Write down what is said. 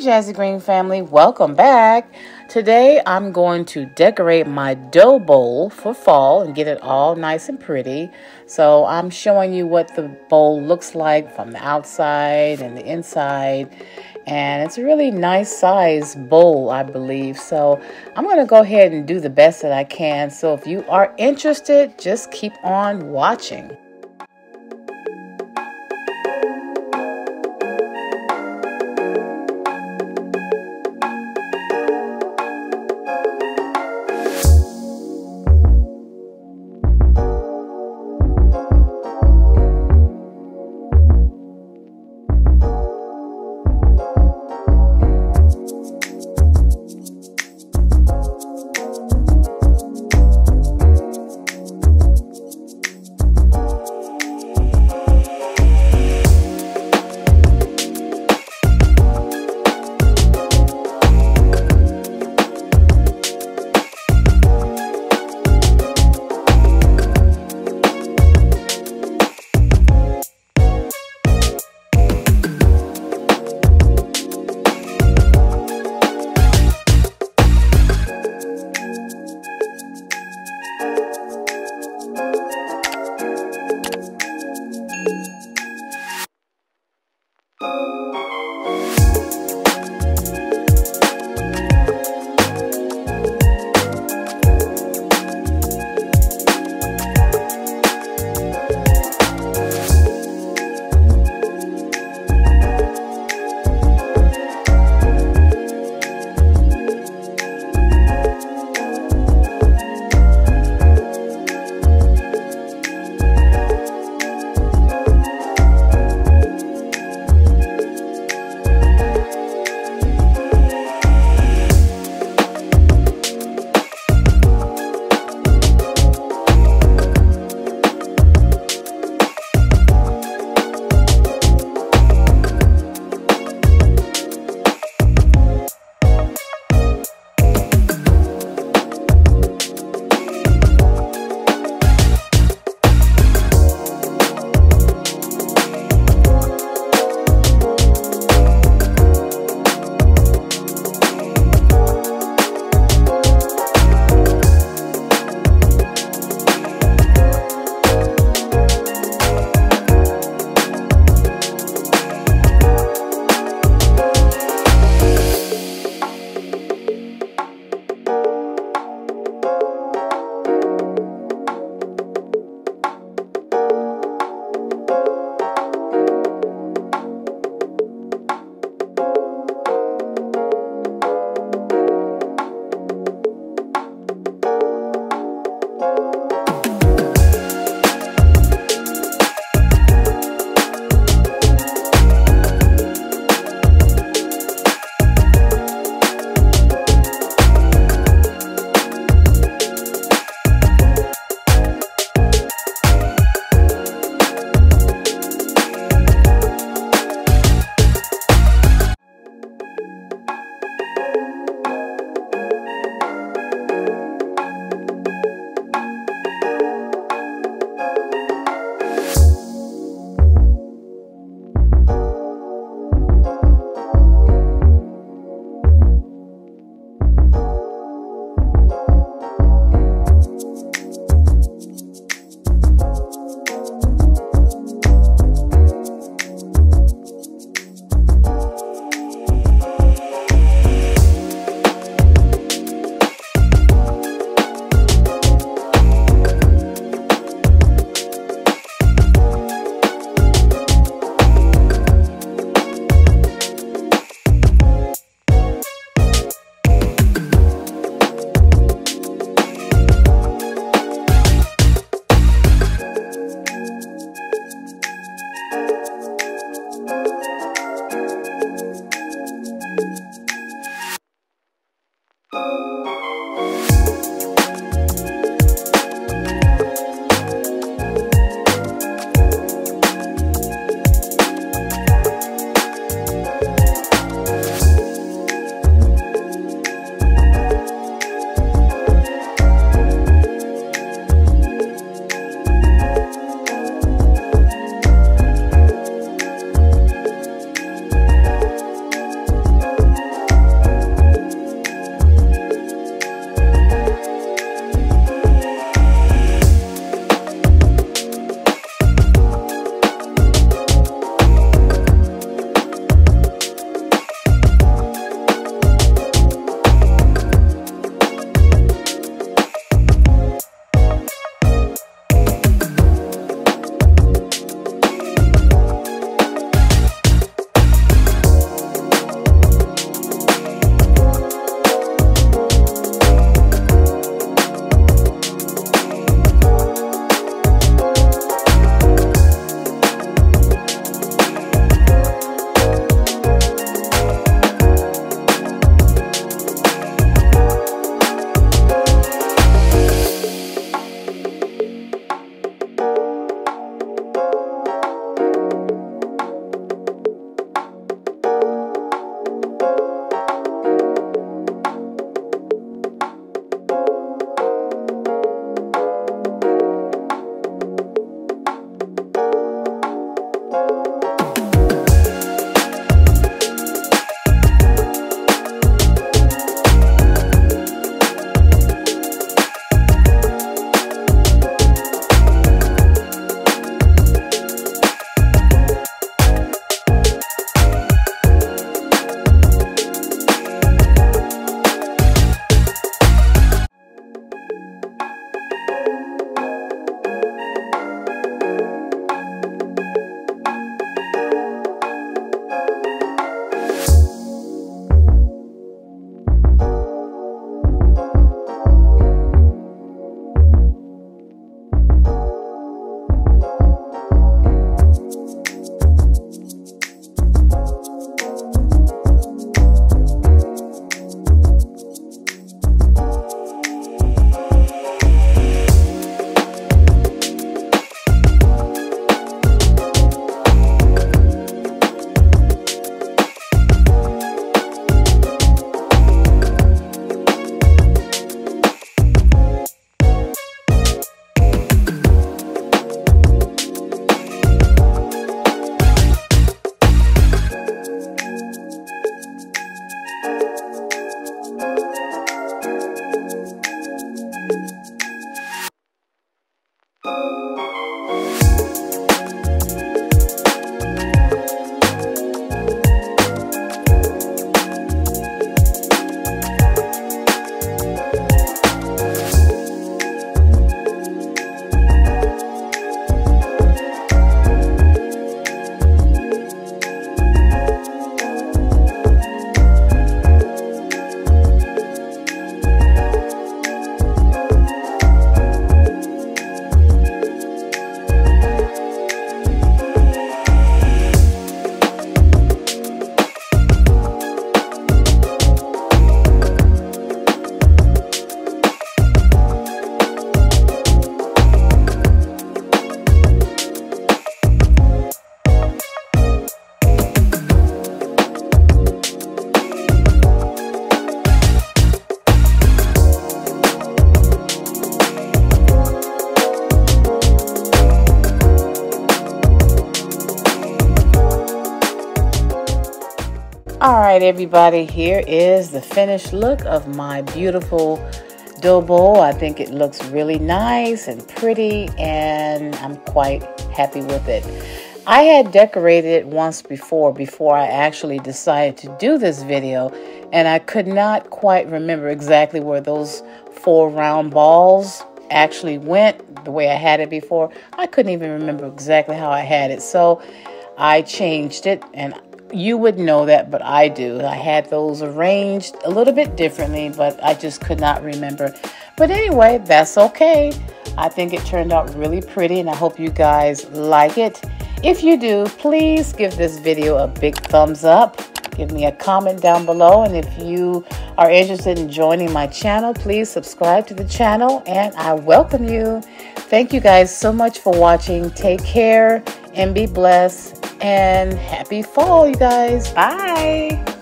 Jazigreen family, welcome back. Today I'm going to decorate my dough bowl for fall and get it all nice and pretty. So I'm showing you what the bowl looks like from the outside and the inside. And it's a really nice size bowl, I believe. So I'm going to go ahead and do the best that I can. So if you are interested, just keep on watching. Right, everybody, here is the finished look of my beautiful bowl. I think it looks really nice and pretty, and I'm quite happy with it. I had decorated it once before, before I actually decided to do this video, and I could not quite remember exactly where those four round balls actually went the way I had it before. I couldn't even remember exactly how I had it, so I changed it, and you would know that, but I do. I had those arranged a little bit differently, but I just could not remember. But anyway, that's okay. I think it turned out really pretty, and I hope you guys like it. If you do, please give this video a big thumbs up. Give me a comment down below, and if you are interested in joining my channel, please subscribe to the channel, and I welcome you. Thank you guys so much for watching. Take care and be blessed and happy fall, you guys. Bye.